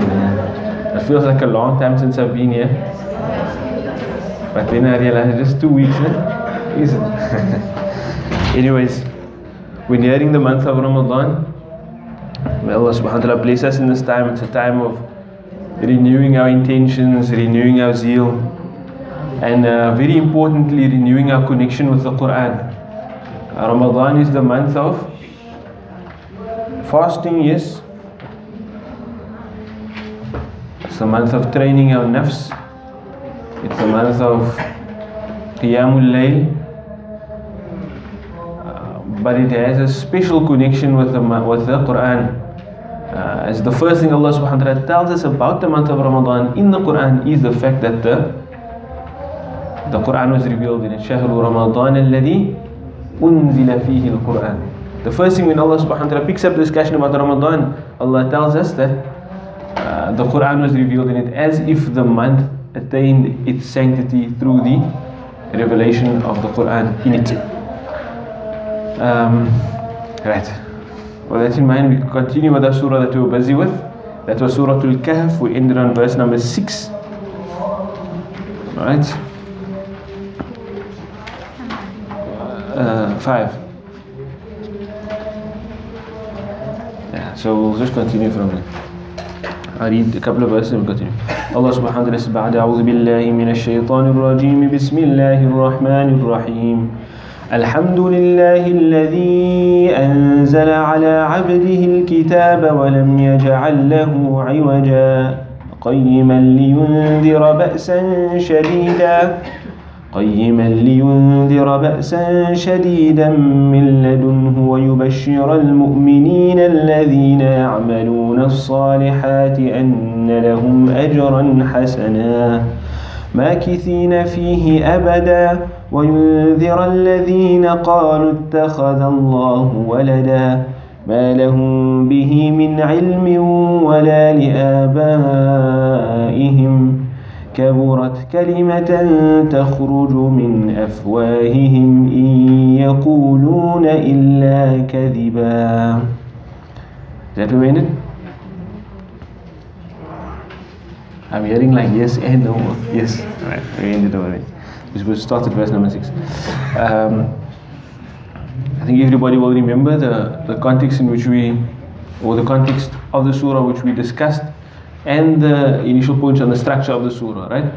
It feels like a long time since I've been here. But then I realized just two weeks, eh? Is it? Anyways, we're nearing the month of Ramadan. May Allah subhanahu wa ta'ala bless us in this time. It's a time of renewing our intentions, renewing our zeal, and uh, very importantly, renewing our connection with the Quran. Ramadan is the month of fasting, yes. It's a month of training our nafs. It's a month of Qiyamul Layl. Uh, but it has a special connection with the, with the Quran. Uh, as the first thing Allah subhanahu wa ta'ala tells us about the month of Ramadan in the Quran is the fact that the, the Quran was revealed in Shahru Ramadan alladhi unzila fihi al-Quran. The first thing when Allah subhanahu wa ta'ala picks up the discussion about Ramadan, Allah tells us that uh, the Quran was revealed in it as if the month attained its sanctity through the revelation of the Quran in it. Um, right. Well, that's in mind. We continue with the surah that we were busy with. That was Surah Al Kahf. We ended on verse number 6. Alright. Uh, 5. Yeah, so we'll just continue from there. We'll continue. Allah subhanahu wa ta'ala says, بعد أعوذ بالله من الشيطان الرجيم. بسم الله الرحمن الرحيم. الحمد لله الذي أنزل على عبده الكتاب ولم يجعل له عوجا. قيما لينذر بأسا شديدا. قيما لينذر بأسا شديدا من لدنه ويبشر المؤمنين الذين يعملون الصالحات أن لهم أجرا حسنا. ماكثين فيه أبدا. وينذر الذين قالوا اتخذ الله ولدا. ما لهم به من علم ولا لآبائهم. كبرت كلمة تخرج من أفواههم إن يقولون إلا كذبا Is that ended? I'm hearing like yes and no. Yes. Alright, we ended already. We will start at verse number 6. Um, I think everybody will remember the, the context in which we, or the context of the surah which we discussed, and the initial points on the structure of the surah, right?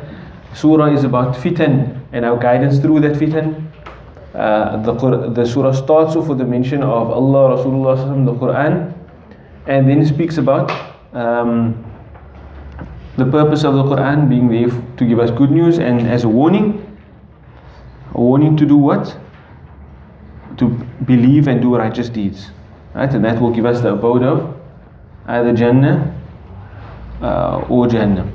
Surah is about fitan and our guidance through that fitan. Uh, the, the surah starts off with the mention of Allah, Rasulullah, the Quran, and then speaks about um, the purpose of the Quran being there to give us good news and as a warning. A warning to do what? To believe and do righteous deeds. Right? And that will give us the abode of either Jannah uh, or Jahannam.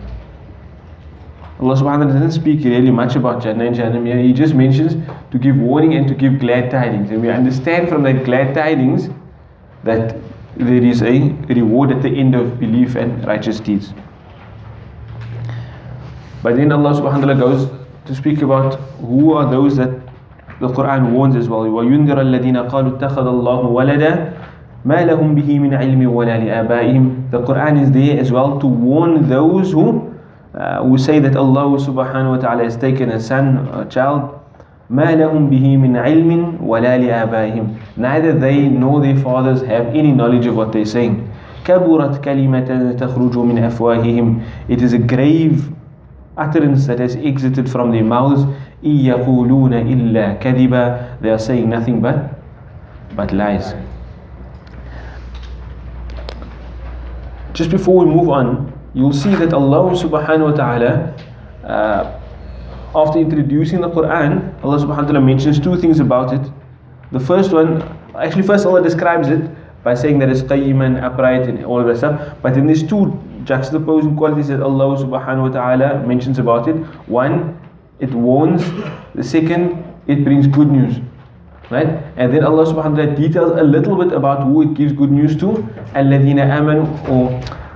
Allah subhanahu wa ta'ala doesn't speak really much about Jannah and Jahannam here. He just mentions to give warning and to give glad tidings. And we understand from that glad tidings that there is a reward at the end of belief and righteous deeds. But then Allah subhanahu wa ta'ala goes to speak about who are those that the Quran warns as well. وَيُنذِرَ الَّذِينَ قَالُوا اتَّخَذَ اللَّهُ وَلَدًا مَا لَهُم بِهِ مِنْ عِلْمٍ وَلَا لِآبَائِهِمْ The Quran is there as well to warn those who uh, who say that Allah subhanahu wa ta'ala has taken a son or a child ما لهم به من علم ولا لآبائهم Neither they nor their fathers have any knowledge of what they're saying كبرت كلمة تخرج من أفواههم It is a grave utterance that has exited from their mouths إن يقولون إلا كذبا They are saying nothing but but lies Just before we move on, you'll see that Allah subhanahu wa ta'ala, uh, after introducing the Quran, Allah subhanahu wa ta'ala mentions two things about it. The first one, actually, first Allah describes it by saying that it's qayyiman, upright, and all that stuff. But then there's two juxtaposing qualities that Allah subhanahu wa ta'ala mentions about it. One, it warns. The second, it brings good news. Right? And then Allah subhanahu wa ta'ala details a little bit about who it gives good news to. Alladina aman or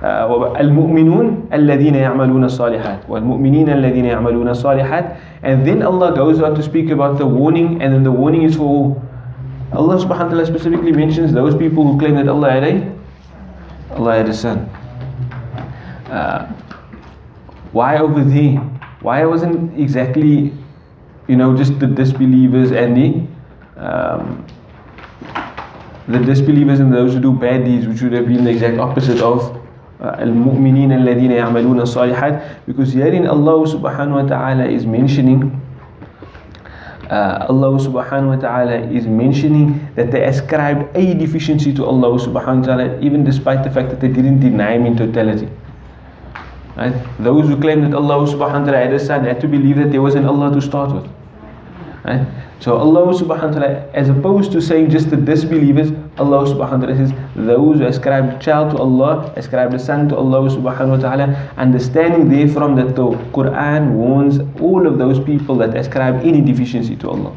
al-mu'minun alladhina ya'maluna salihat wal-mu'minina and then Allah goes on to speak about the warning. And then the warning is for. Allah subhanahu wa ta'ala specifically mentions those people who claim that Allah had a Allah had a son. Uh, why over there? Why wasn't exactly you know just the disbelievers and the um, the disbelievers and those who do bad deeds which would have been the exact opposite of المؤمنين الذين يعملون الصالحات because herein Allah subhanahu wa ta'ala is mentioning uh, Allah subhanahu wa ta'ala is mentioning that they ascribed a deficiency to Allah subhanahu wa ta'ala even despite the fact that they didn't deny him in totality right? those who claim that Allah subhanahu wa ta'ala had a son had to believe that there was an Allah to start with right? So Allah subhanahu wa ta'ala, as opposed to saying just the disbelievers, Allah subhanahu wa ta'ala says, those who ascribe the child to Allah, ascribe the son to Allah subhanahu wa ta'ala, understanding therefrom that the Quran warns all of those people that ascribe any deficiency to Allah.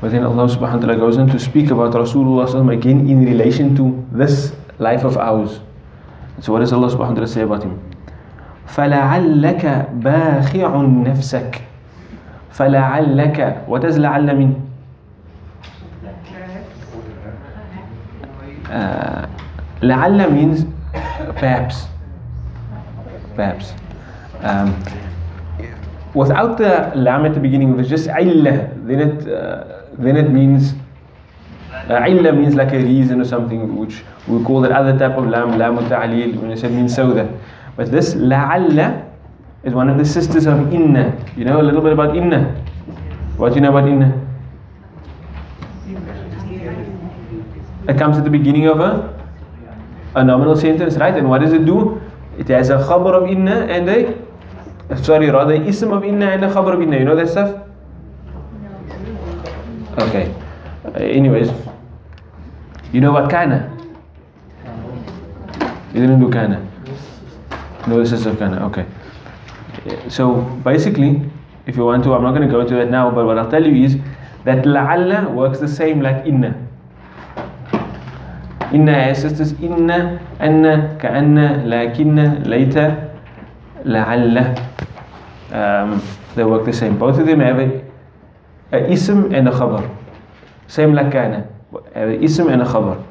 But then Allah subhanahu wa ta'ala goes on to speak about Rasulullah again in relation to this life of ours. So what does Allah subhanahu wa ta'ala say about him? فلعلك باخع نفسك فلعلك what does لعل uh, لعل means perhaps perhaps um, without the lam at the beginning it's just عله then it uh, then it means uh, means like a reason or something which we call that other type of lam lam ta'lil when it means so that but this la'alla is one of the sisters of inna. You know a little bit about inna? What do you know about inna? It comes at the beginning of a, a nominal sentence, right? And what does it do? It has a khabar of inna and a, sorry, rather ism of inna and a khabar of inna. You know that stuff? Okay. Uh, anyways, you know what kana? You didn't do kana. No, this is of Kana. Okay. So basically, if you want to, I'm not going to go into that now, but what I'll tell you is that la'alla works the same like inna. Inna has sisters inna, anna, ka'anna, lakinna, layta, la'alla. Um, they work the same. Both of them have a, a ism and a khabar. Same like kana. Have a ism and a khabar.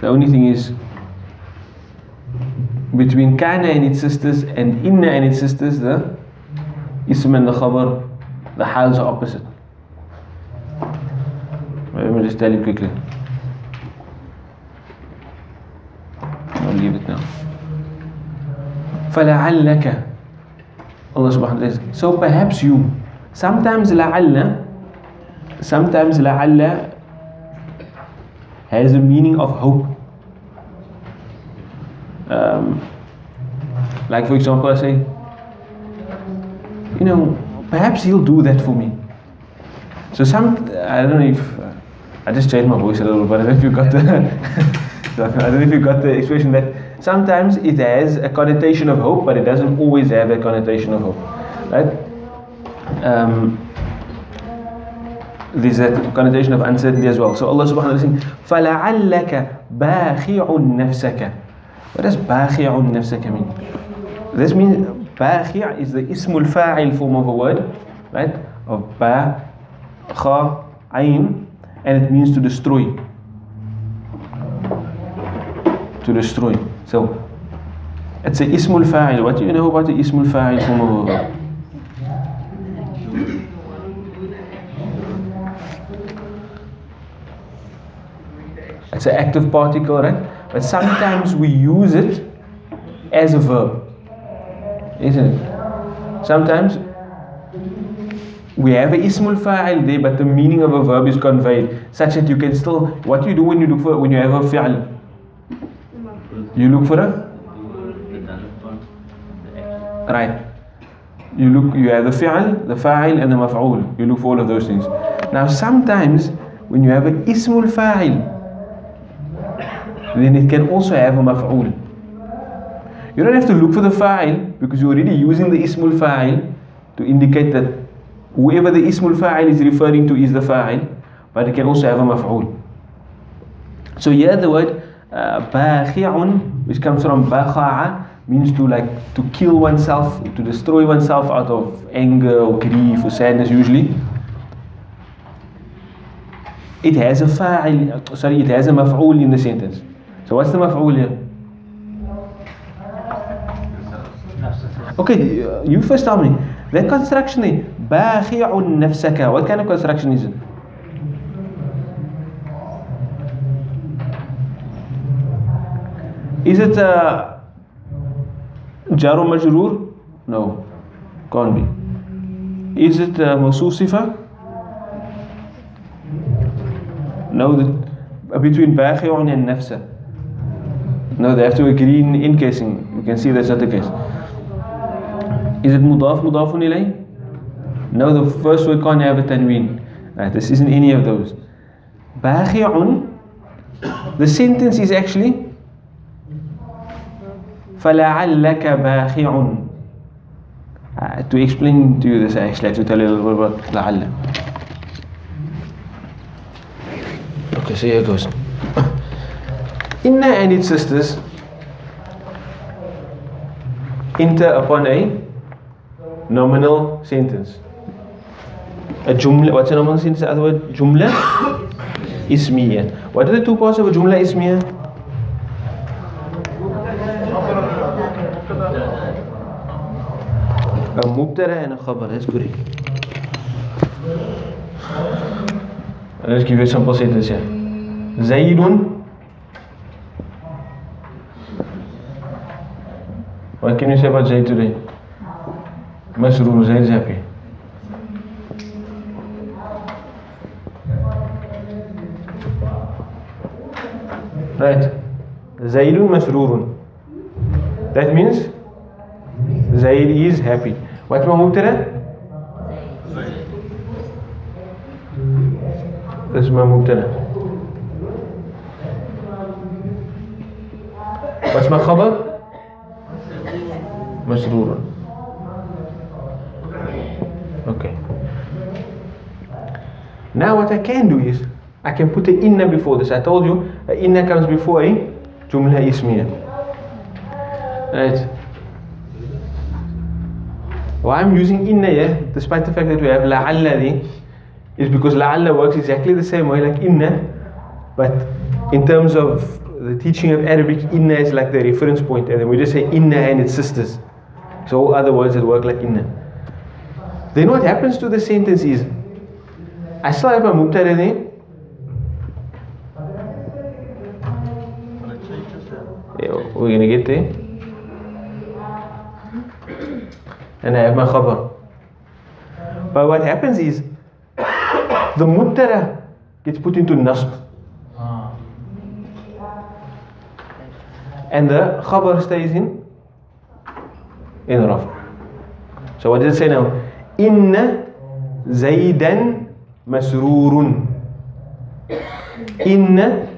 The only thing is between kana and its sisters and inna and its sisters, the ism and the khabar, the hals are opposite. Let me just tell you quickly. I'll leave it now. فَلَعَلَّكَ Allah subhanahu wa ta'ala says, so perhaps you, sometimes la'alla, sometimes la'alla has a meaning of hope. Um, like for example, I say, you know, perhaps he'll do that for me. So some, I don't know if uh, I just changed my voice a little, but I don't know if you got the, I don't know if you got the expression that sometimes it has a connotation of hope, but it doesn't always have a connotation of hope, right? Um, there's that connotation of uncertainty as well. So Allah subhanahu wa ta'ala is saying, فَلَعَلَّكَ بَاخِعٌ نَفْسَكَ What does بَاخِعٌ نَفْسَكَ mean? This means باخع is the ismul fa'il form of a word, right? Of ba, kha, ayn, and it means to destroy. To destroy. So it's a ismul fa'il. What do you know about the ismul fa'il form of a word? It's an active particle, right? But sometimes we use it as a verb. Isn't it? Sometimes we have a ismul fa'il there, but the meaning of a verb is conveyed, such that you can still. What do you do when you look for when you have a fi'l? You look for a right. You look. You have the fi'l, the fa'il, and the maf'ul. You look for all of those things. Now, sometimes when you have an ismul fa'il, then it can also have a maf'ul. You don't have to look for the fa'il because you're already using the ismul fa'il to indicate that whoever the ismul fa'il is referring to is the fa'il, but it can also have a maf'ul. So here the word uh, which comes from bakha'a, means to like to kill oneself, to destroy oneself out of anger or grief or sadness usually. it has a fa'il, sorry, it has a maf'ul in the sentence. سواء اسم مفعول أوكي يو فيرست تامي ذا كونستراكشن باخع نفسك وات كان كونستراكشنيزم Is it a uh, جار مجرور؟ No, can't be. Is it uh, a موصول صفة؟ No, that between باخع and نفسه. No, they have to agree in encasing. You can see that's not the case. Is it mudaf mudafun ilay? No, the first word can't have a tanween. Right, this isn't any of those. باخع the sentence is actually فلعلك باخع uh, to explain to you this I actually have to tell you a little bit about لعل okay so here it goes Inna and its sisters enter upon a nominal sentence. A jumla what's a nominal sentence other word jumla? Ismiya. What are the two parts of a jumla ismiya? A mubtada and a khabar that's correct let's give you a simple sentence here. Zaidun ولكن يوسف جاي تري مشروع زي جابي رايت زيد مسرور that means زيد is happy. What ما هو ترى؟ اسمه مبتدا واسمه خبر؟ مسرورا okay now what I can do is I can put the inna before this I told you a inna comes before a jumla ismiya right why I'm using inna here despite the fact that we have la'alla there is because la'alla works exactly the same way like inna but in terms of the teaching of Arabic inna is like the reference point and then we just say inna and its sisters so other words that work like inna. Then what happens to the sentence is, I still have my mubtada there. Yeah, we're gonna get there. And I have my khabar. But what happens is, the mubtada gets put into nasb. Ah. And the khabar stays in in raf. So what does it say now? Inna Zaidan masrurun. Inna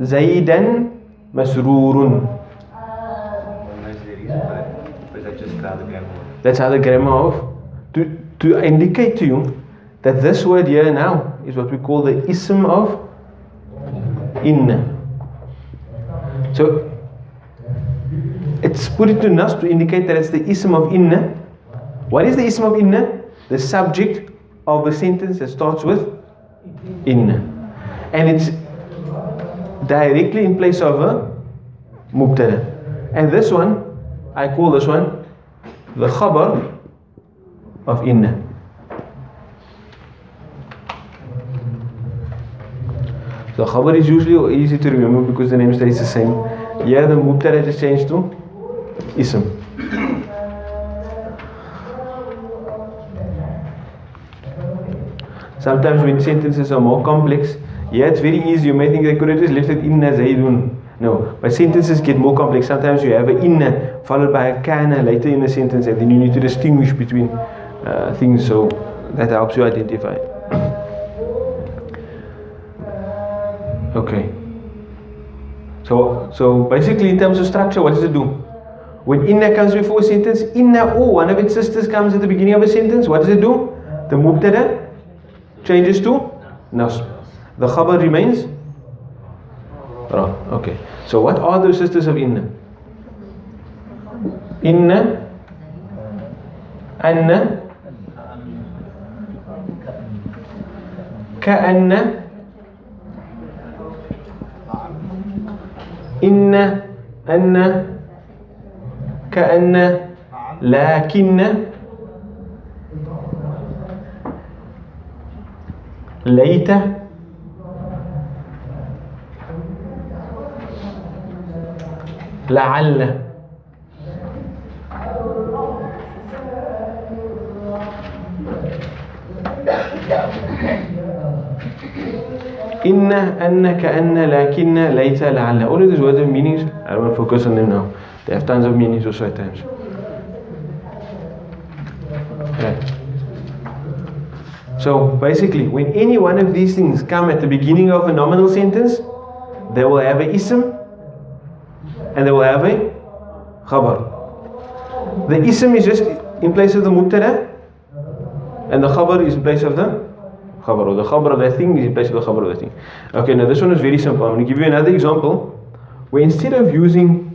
Zaidan masrurun. That's how the grammar of to to indicate to you that this word here now is what we call the ism of inna. So it's put into nas to indicate that it's the ism of inna. What is the ism of inna? The subject of a sentence that starts with inna. And it's directly in place of a mubtada. And this one, I call this one the khabar of inna. The khabar is usually easy to remember because the name stays the same. Yeah, the mubtada just changed to ism. Sometimes when sentences are more complex, yeah, it's very easy. You may think they could have just left it inna zaidun. No, but sentences get more complex. Sometimes you have an inna followed by a kana later in the sentence, and then you need to distinguish between uh, things. So that helps you identify. okay. So, so basically, in terms of structure, what does it do? When inna comes before a sentence, inna or one of its sisters comes at the beginning of a sentence, what does it do? The mubtada changes to nasb. The khabar remains ra. Okay. So what are those sisters of inna? Inna, anna, كأن inna, anna. كأن لكن ليت لعل إن أن كأن لكن ليت لعل all of these words have meanings I to focus on them now they have tons of meanings also at times. So basically when any one of these things come at the beginning of a nominal sentence they will have a ism and they will have a khabar. The ism is just in place of the mubtada and the khabar is in place of the khabar. Or the khabar of that thing is in place of the khabar of that thing. Okay, now this one is very simple. I'm going to give you another example. Where instead of using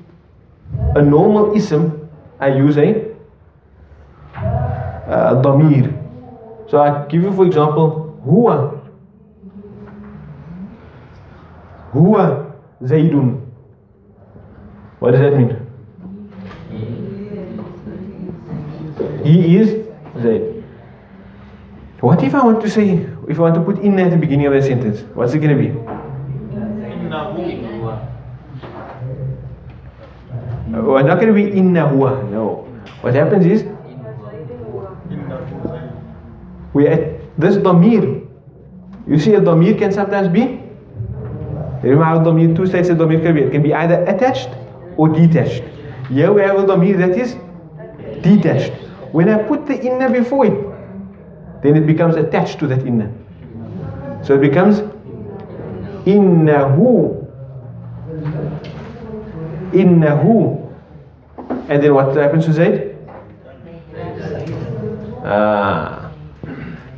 a normal ism, I use a uh, damir. So I give you for example, huwa. Huwa Zaidun. What does that mean? He is Zaid. What if I want to say, if I want to put in at the beginning of the sentence? What's it going to be? Oh, not going to be inna huwa. No. What happens is, we at this damir. You see, a damir can sometimes be. Remember how damir, two states of damir can be. It can be either attached or detached. Here we have a damir that is detached. When I put the inna before it, then it becomes attached to that inna. So it becomes innahu. Innahu. And then what happens to Zaid? Ah.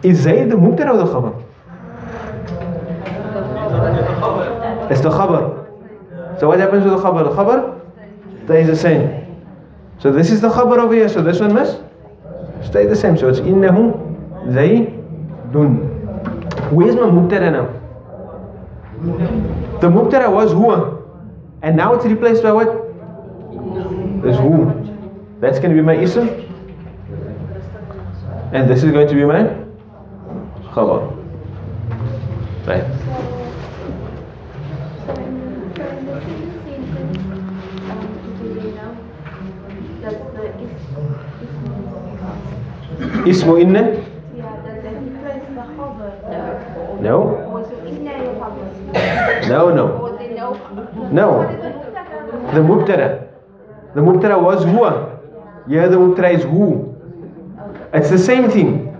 Is Zaid the mubtada or the khabar? It's the khabar. So what happens to the khabar? The khabar stays the same. So this is the khabar over here. So this one must stay the same. So it's innahu zaydun. Where's my mubtada now? The mubtada was huwa. And now it's replaced by what? is who? That's going to be my ism. And this is going to be my khabar. Right. Ismu inna? No. No, no. No. The mubtada. The mubtada was huwa ah? Yeah the mubtada is who? It's the same thing.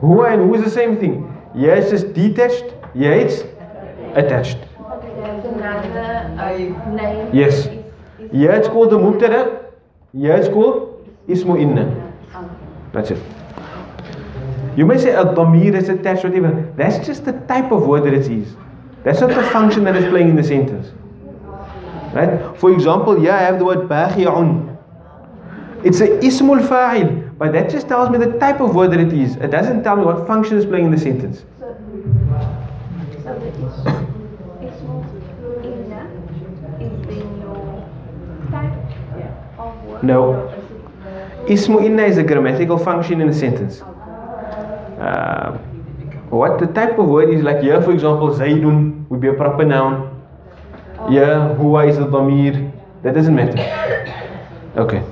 Huwa and who is the same thing? Yeah it's just detached. Yeah it's attached. Yes. Yeah it's called the mubtada Yeah it's called ismu inna. That's it. You may say a damir is attached, whatever. That's just the type of word that it is. That's not the function that is playing in the sentence. Right? For example, yeah, I have the word bakhi'un. It's a ismul fa'il, but that just tells me the type of word that it is. It doesn't tell me what function is playing in the sentence. No. Ismu inna is a grammatical function in a sentence. Uh, what the type of word is like here, for example, Zaidun would be a proper noun. Here, huwa is a damir. That doesn't matter. Okay.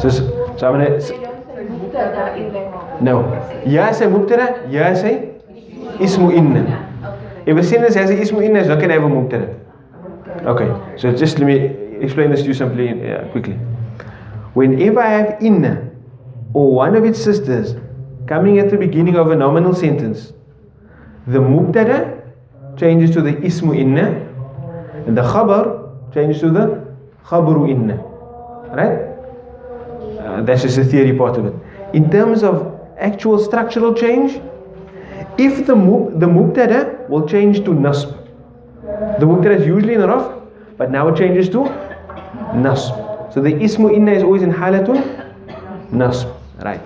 So, so I'm gonna. The No. I say mubtada, I say ismu inna. If a has a ismu inna, it's not gonna have a mubtada. Okay. So just let me explain this to you simply, uh, quickly. Whenever I have inna or one of its sisters coming at the beginning of a nominal sentence, the mubtada changes to the ismu inna and the khabar changes to the khabaru inna. Right? Uh, that's just the theory part of it. In terms of actual structural change, if the mub, the mubtada will change to nasb. The mubtada is usually in raf, but now it changes to nasb. So the ismu inna is always in halatun nasb. Right.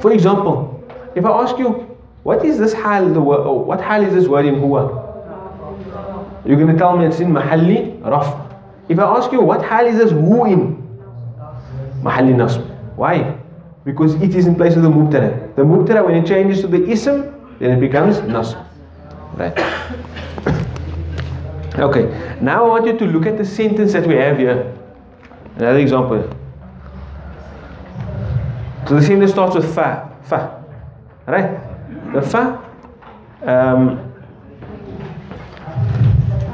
For example, if I ask you, what is this hal, oh, what hal is this word in huwa? You're going to tell me it's in mahalli raf. If I ask you what hal is this who in? Mahalli nasb. Why? Because it is in place of the mubtada. The mubtada when it changes to the ism, then it becomes nasb. Right. okay. Now I want you to look at the sentence that we have here. Another example. So the sentence starts with fa. Fa. Right? the fa um,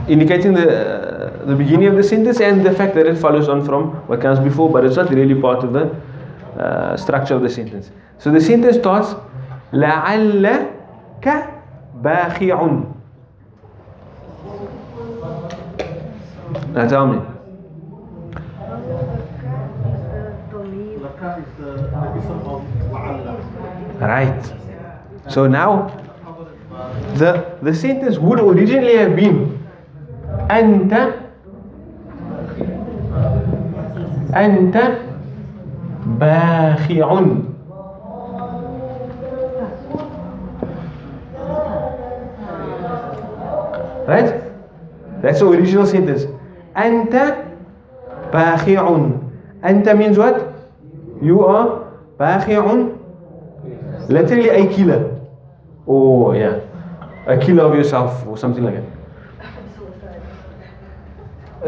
indicating the, uh, the beginning of the sentence and the fact that it follows on from what comes before but it's not really part of the uh, structure of the sentence. So the sentence starts la'alla Now tell me. Right. So now the the sentence would originally have been أنت أنت باخع Right? That's the original sentence. أنت باخع أنت means what? You are باخع literally a killer. Oh, yeah. A killer of yourself or something like that.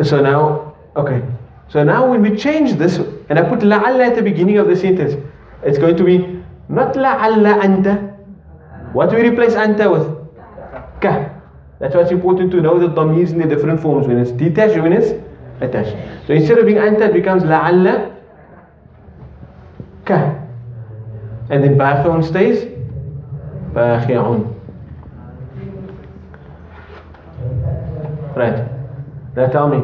So now, okay. So now when we change this, and I put la at the beginning of the sentence, it's going to be not la'alla anta. What do we replace anta with? Ka. That's why it's important to know the damirs in the different forms, when it's detached, when it's attached. So instead of being anta, it becomes la'alla ka. And then ba'athon stays باخع. Right. Now tell me.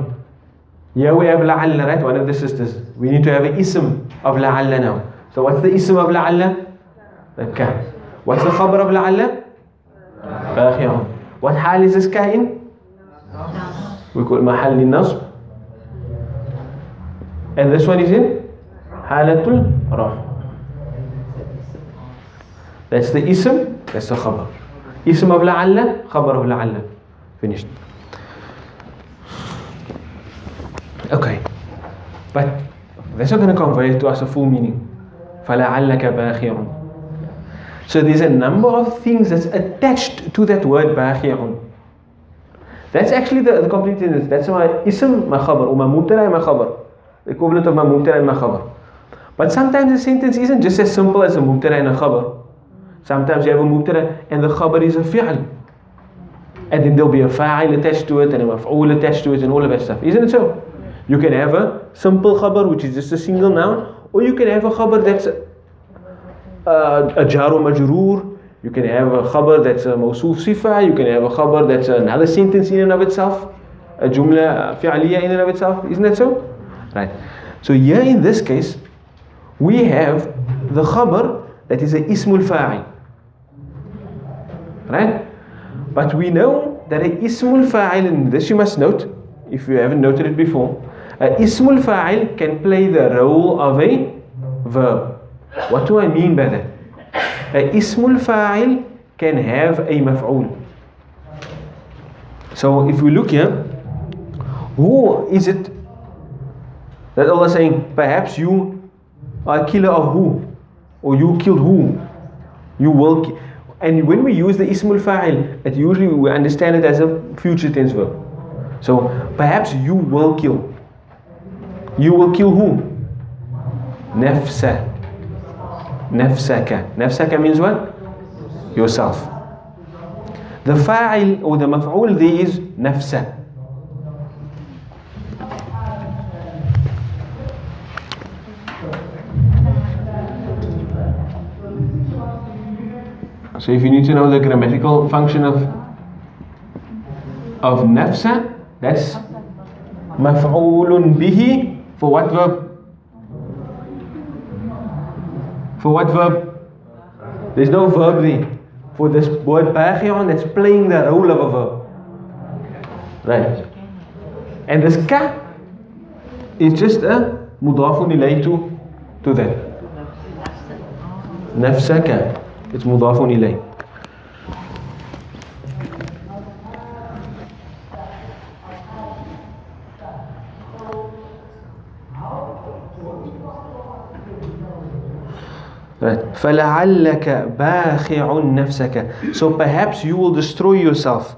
Here we have la'alla, right? One of the sisters. We need to have an ism of la'alla now. So what's the ism of la'alla? The ka. What's the khabar of la'alla? باخع. What hal is this ka in? We call محل النصب. And this one is in حالة الرفع. That's the ism, Ism of la'alla, khabar of la'alla. Finished. Okay. But that's not going to convey to us a full meaning. فَلَعَلَّكَ بَاخِعٌ So there's a number of things that's attached to that word باخِعٌ That's actually the, the complete sentence. That's my ism, my khabar, or my mubtada, my khabar. Equivalent of my mubtada and my khabar. But sometimes the sentence isn't just as simple as a mubtada and a khabar. Sometimes you have a mubtada and the khabar is a fi'l. And then there'll be a fa'il attached to it and a maf'ul attached to it and all of that stuff. Isn't it so? You can have a simple khabar which is just a single noun, or you can have a khabar that's a, uh, a, a majroor. You can have a khabar that's a mawsoof sifa. You can have a khabar that's another sentence in and of itself, a jumla fi'aliyah in and of itself. Isn't that so? Right. So here in this case, we have the khabar that is a ismul fa'il. Right? But we know that a ismul fa'il, this you must note, if you haven't noted it before, a ismul fa'il can play the role of a verb. What do I mean by that? A ismul fa'il can have a maf'ul. So if we look here, who is it that Allah is saying, perhaps you are a killer of who? Or you killed who? You will and when we use the ismul fa'il, it usually we understand it as a future tense verb. So perhaps you will kill. You will kill who? Nafsa. Nafsaka. Nafsaka means what? Yourself. The fa'il or the maf'ul there is nafsa. So if you need to know the grammatical function of of nafsa, that's maf'ulun bihi for what verb? For what verb? There's no verb there. For this word bakhi'un that's playing the role of a verb. Right. And this ka is just a mudafun ilay to, to that. Nafsaka. It's mudafun ilayh. فلعلك باخع نفسك So perhaps you will destroy yourself.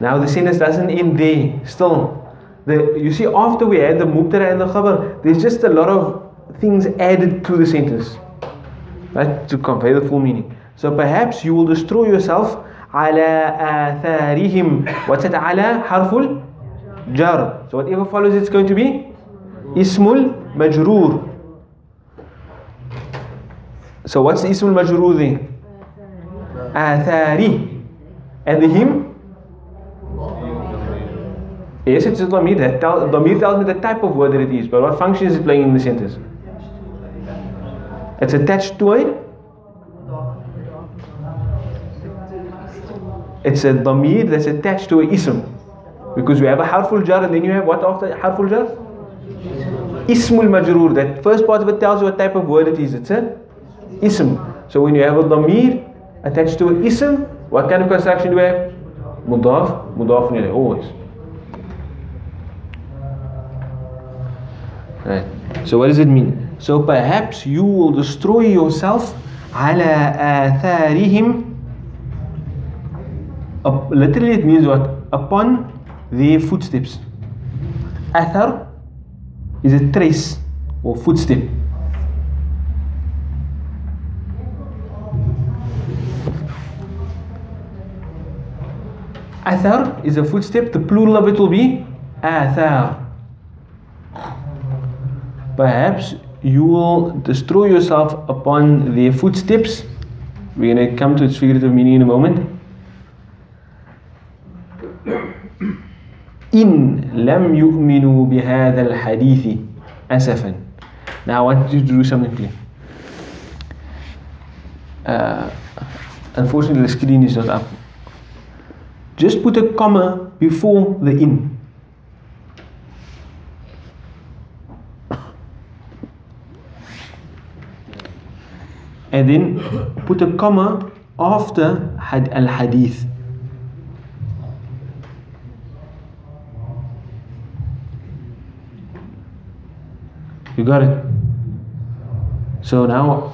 Now the sentence doesn't end there. Still, the, you see after we had the mubtara and the khabar, there's just a lot of things added to the sentence. Right? To convey the full meaning. So perhaps you will destroy yourself على آثارهم What's it على حرف الجر So whatever follows it's going to be اسم المجرور So what's the اسم المجرور there? آثاري And the him? Yes, it's a dhamir. That tell, dhamir tells me the type of word that it is, but what function is it playing in the sentence? It's attached to a It's a dhamir that's attached to a ism. Because we have a harful jar and then you have what after harful jar? Ismul majroor. That first part of it tells you what type of word it is. It's an ism. So when you have a dhamir attached to an ism, what kind of construction do we have? Mudaf, mudaf ilayh, always. Right. So what does it mean? So perhaps you will destroy yourself على آثارهم Up- literally it means what? Upon their footsteps. Athar is a trace or footstep. Athar is a footstep, the plural of it will be athar. Perhaps you will destroy yourself upon their footsteps. We're going to come to its figurative meaning in a moment. In lam yu'minu bihadha al-hadithi asafan. Now I want you to do something clear. Uh, unfortunately the screen is not up. Just put a comma before the in. And then put a comma after had al hadith. You got it? So now,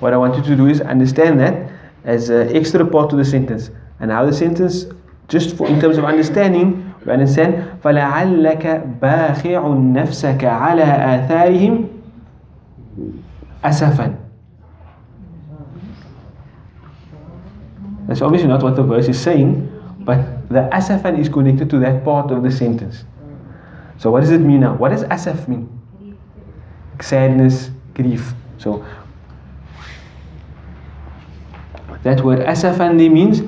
what I want you to do is understand that as an extra part to the sentence. And how the sentence, just for, in terms of understanding, we understand فَلَعَلَّكَ بَاخِعٌ نَفْسَكَ عَلَى آثَارِهِمْ asafan. That's obviously not what the verse is saying, but the asafan is connected to that part of the sentence. So what does it mean now? What does asaf mean? Sadness, grief. So that word asafandi means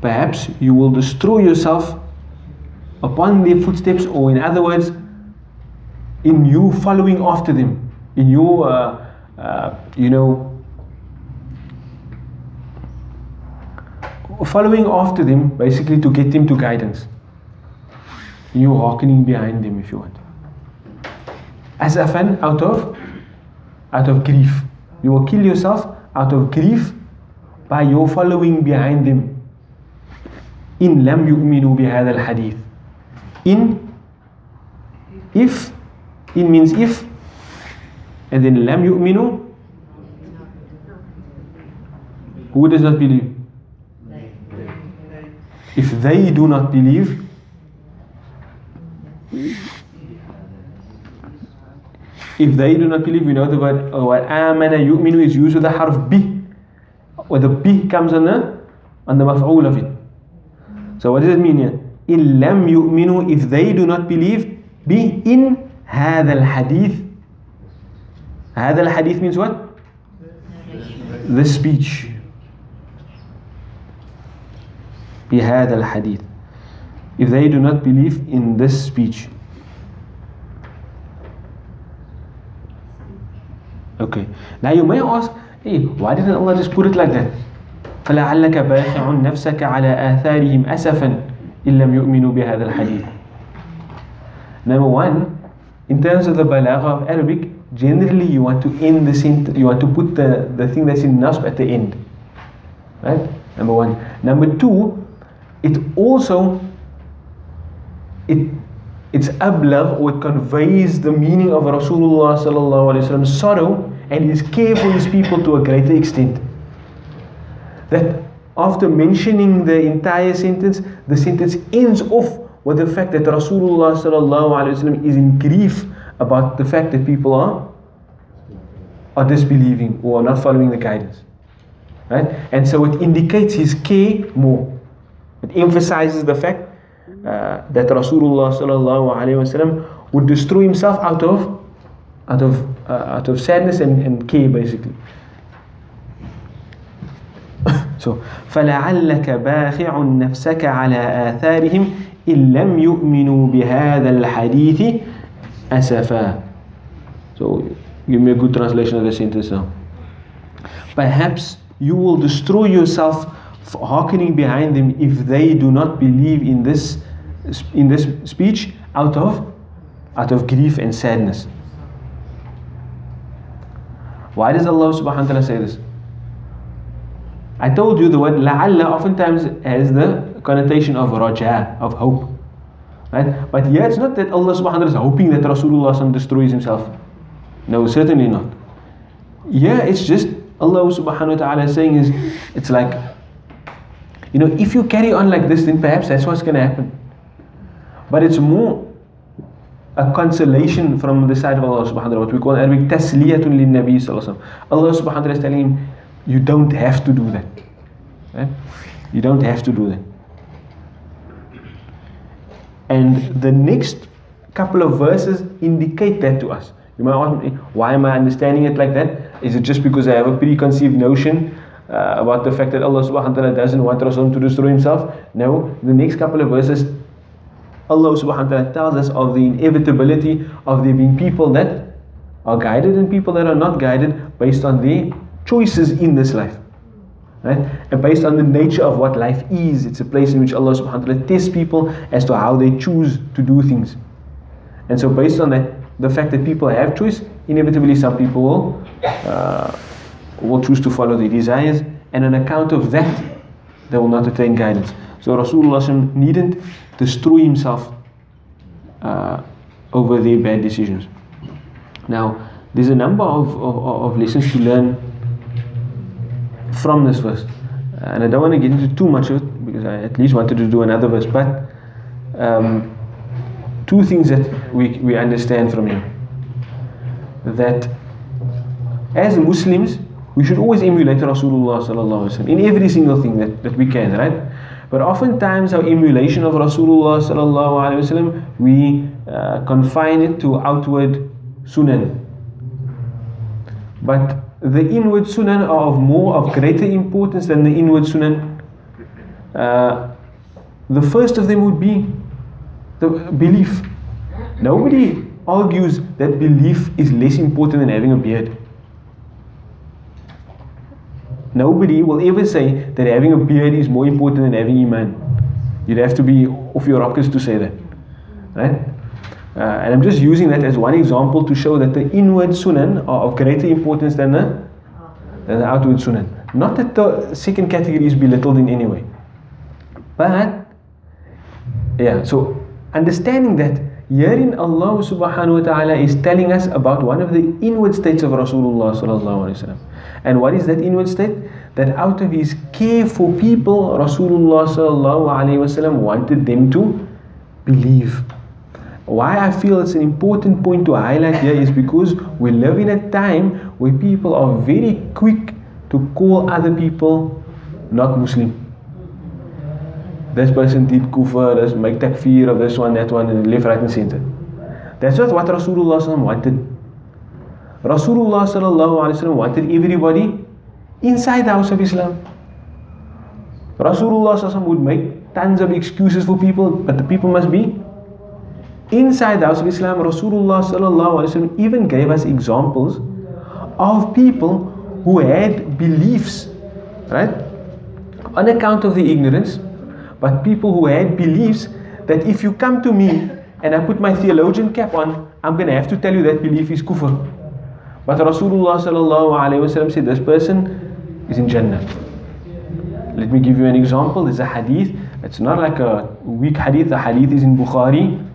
perhaps you will destroy yourself upon their footsteps, or in other words, in you following after them, in your uh, uh, you know, following after them basically to get them to guidance. You walking behind them if you want. Asafan out of out of grief. You will kill yourself out of grief by your following behind them. In lam yu'minu bihadha al-hadith. In if in means if and then lam yu'minu who does not believe if they do not believe if they do not believe we know the word uh, what amana yu'minu is used with the harf bi where the bi comes on the on the maf'ul of it so what does it mean here in lam yu'minu if they do not believe bi in هذا الحديث هذا الحديث means what the speech بهذا الحديث if they do not believe in this speech okay now you may ask hey why didn't Allah just put it like that فلعلك باخع نفسك على آثارهم أسفا إن لم يؤمنوا بهذا الحديث number one in terms of the balagha of Arabic generally you want to end the sentence you want to put the, the thing that's in nasb at the end right number one number two it also it it's ablagh or it conveys the meaning of Rasulullah sallallahu alaihi wasallam sorrow and his care for his people to a greater extent. That after mentioning the entire sentence, the sentence ends off with the fact that Rasulullah is in grief about the fact that people are are disbelieving or are not following the guidance. Right? And so it indicates his care more. It emphasizes the fact uh, that Rasulullah sallallahu alaihi wasallam would destroy himself out of out of uh, out of sadness and, and care basically. so فلعلك باخع نفسك على آثارهم إن لم يؤمنوا بهذا الحديث Asafan. So give me a good translation of the sentence now. Perhaps you will destroy yourself hearkening behind them if they do not believe in this in this speech out of out of grief and sadness. Why does Allah subhanahu wa ta'ala say this? I told you the word la'alla oftentimes has the connotation of raja, of hope. Right? But here it's not that Allah subhanahu wa ta'ala is hoping that Rasulullah destroys himself. No, certainly not. Yeah, it's just Allah subhanahu wa ta'ala is saying is it's like you know, if you carry on like this, then perhaps that's what's gonna happen. But it's more a consolation from the side of Allah subhanahu wa ta'ala, what we call in Arabic tasliyatun lin Nabi sallallahu Allah subhanahu wa ta'ala is telling him, you don't have to do that. Right? You don't have to do that. And the next couple of verses indicate that to us. You might ask me, why am I understanding it like that? Is it just because I have a preconceived notion uh, about the fact that Allah subhanahu wa ta'ala doesn't want Rasul to destroy himself? No. The next couple of verses, Allah subhanahu wa ta'ala tells us of the inevitability of there being people that are guided and people that are not guided based on their choices in this life. Right? And based on the nature of what life is, it's a place in which Allah subhanahu wa ta'ala tests people as to how they choose to do things. And so based on that, the fact that people have choice, inevitably some people will, uh, will choose to follow their desires, and on account of that, they will not attain guidance. So Rasulullah needn't destroy himself uh, over their bad decisions. Now, there's a number of, of, of lessons to learn from this verse. And I don't want to get into too much of it because I at least wanted to do another verse. But um, two things that we, we understand from here that as Muslims, we should always emulate Rasulullah in every single thing that, that we can, right? But oftentimes our emulation of Rasulullah we uh, confine it to outward sunan. But the inward sunan are of more of greater importance than the inward sunan. Uh, the first of them would be the belief. Nobody argues that belief is less important than having a beard. Nobody will ever say that having a beard is more important than having iman. You'd have to be off your rockers to say that. Right? Uh, and I'm just using that as one example to show that the inward sunan are of greater importance than the, than the outward sunan. Not that the second category is belittled in any way. But, yeah, so understanding that herein Allah subhanahu wa ta'ala is telling us about one of the inward states of Rasulullah sallallahu alayhi wa And what is that inward state? That out of his care for people, Rasulullah sallallahu alayhi wa wanted them to believe. Why I feel it's an important point to highlight here is because we live in a time where people are very quick to call other people not Muslim. This person did kufr, this make takfir of this one, that one, and left, right, and center. That's not what Rasulullah wanted. Rasulullah wanted everybody inside the house of Islam. Rasulullah would make tons of excuses for people, but the people must be inside the house of Islam, Rasulullah even gave us examples of people who had beliefs, right? On account of the ignorance, but people who had beliefs that if you come to me and I put my theologian cap on, I'm going to have to tell you that belief is kufr. But Rasulullah said this person is in Jannah. Let me give you an example. There's a hadith. It's not like a weak hadith. The hadith is in Bukhari.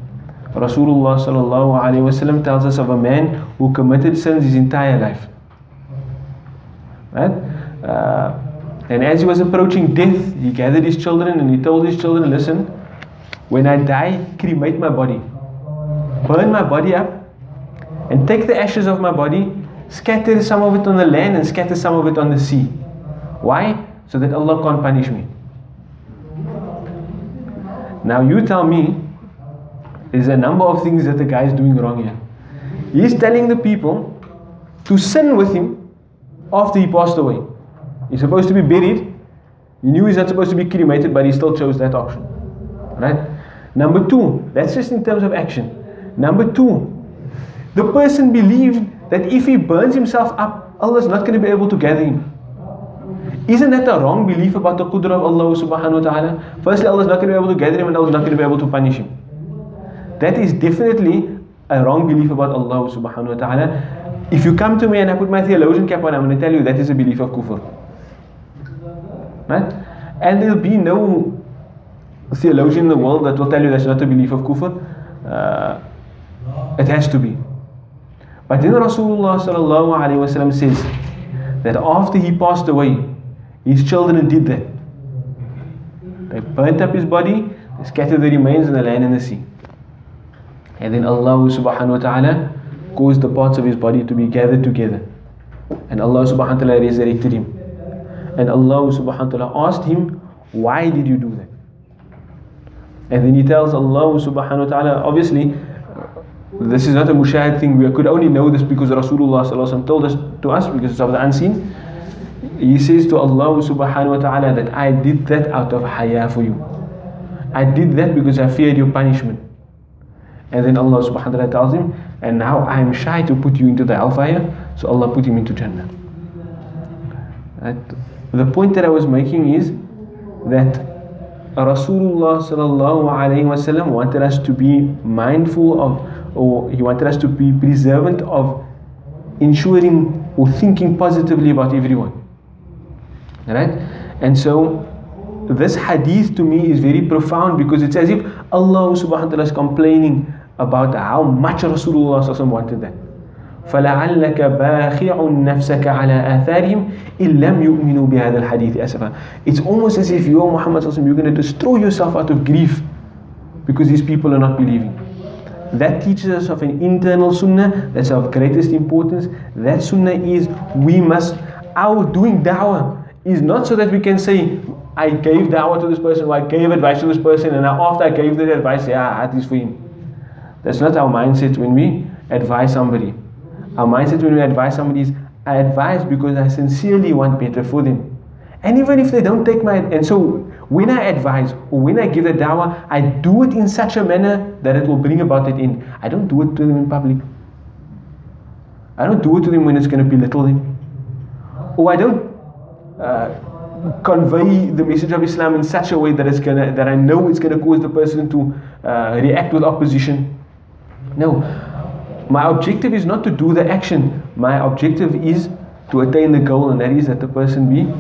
Rasulullah sallallahu alaihi wasallam tells us of a man who committed sins his entire life. Right? Uh, and as he was approaching death, he gathered his children and he told his children, Listen, when I die, cremate my body, burn my body up, and take the ashes of my body, scatter some of it on the land and scatter some of it on the sea. Why? So that Allah can't punish me. Now you tell me, there's a number of things that the guy is doing wrong here. He's telling the people to sin with him after he passed away. He's supposed to be buried. He knew he's not supposed to be cremated, but he still chose that option. Right? Number two, that's just in terms of action. Number two, the person believed that if he burns himself up, Allah is not going to be able to gather him. Isn't that a wrong belief about the qudra of Allah subhanahu wa ta'ala? Firstly, Allah is not going to be able to gather him and Allah is not going to be able to punish him. That is definitely a wrong belief about Allah subhanahu wa ta'ala. If you come to me and I put my theologian cap on, I'm going to tell you that is a belief of kufr. Right? And there'll be no theologian in the world that will tell you that's not a belief of kufr. Uh, it has to be. But then Rasulullah sallallahu alaihi wasallam says that after he passed away, his children did that. They burnt up his body, they scattered the remains in the land and the sea. And then Allah subhanahu wa ta'ala caused the parts of his body to be gathered together. And Allah subhanahu wa ta'ala resurrected him. And Allah subhanahu wa ta'ala asked him, Why did you do that? And then he tells Allah subhanahu wa ta'ala, obviously, this is not a mushahid thing. We could only know this because Rasulullah told us to us because it's of the unseen. He says to Allah subhanahu wa ta'ala that I did that out of haya for you. I did that because I feared your punishment. And then Allah subhanahu wa ta'ala tells him, and now I am shy to put you into the hellfire, so Allah put him into Jannah. Right? The point that I was making is that Rasulullah sallallahu wasallam wanted us to be mindful of, or he wanted us to be preservant of ensuring or thinking positively about everyone. Right? And so this hadith to me is very profound because it's as if Allah subhanahu wa ta'ala is complaining about how much Rasulullah wanted that. فلعلك باخع نفسك على آثارهم إن لم يؤمنوا بهذا الحديث أسفا It's almost as if you, Muhammad you're going to destroy yourself out of grief because these people are not believing. That teaches us of an internal sunnah that's of greatest importance. That sunnah is we must, our doing da'wah is not so that we can say, I gave da'wah to this person, or I gave advice to this person, and after I gave the advice, yeah, that is for him. That's not our mindset when we advise somebody. Our mindset when we advise somebody is, I advise because I sincerely want better for them. And even if they don't take my, and so when I advise or when I give the dawah, I do it in such a manner that it will bring about it in. I don't do it to them in public. I don't do it to them when it's going to belittle them. Or I don't uh, convey the message of Islam in such a way that it's gonna that I know it's gonna cause the person to uh, react with opposition. No, my objective is not to do the action. My objective is to attain the goal, and that is that the person be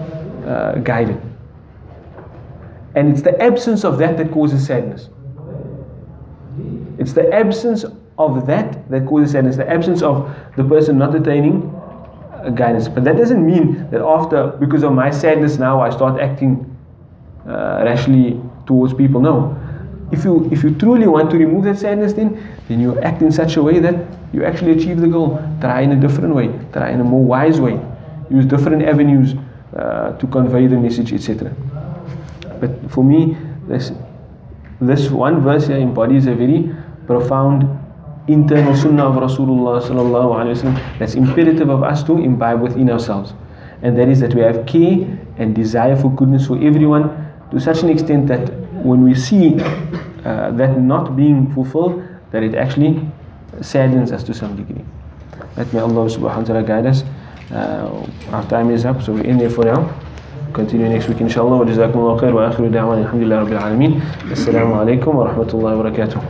uh, guided. And it's the absence of that that causes sadness. It's the absence of that that causes sadness. The absence of the person not attaining uh, guidance. But that doesn't mean that after, because of my sadness now, I start acting uh, rashly towards people. No. If you if you truly want to remove that sadness, then then you act in such a way that you actually achieve the goal. Try in a different way. Try in a more wise way. Use different avenues uh, to convey the message, etc. But for me, this this one verse here embodies a very profound internal sunnah of Rasulullah sallallahu wasallam that's imperative of us to imbibe within ourselves, and that is that we have care and desire for goodness for everyone to such an extent that when we see uh, that not being fulfilled, that it actually saddens us to some degree. Let may Allah subhanahu wa ta'ala guide us. Uh, our time is up, so we end there for now. Continue next week inshallah. وجزاكم الله خير وآخر دعوانا الحمد لله رب العالمين. السلام عليكم ورحمة الله وبركاته.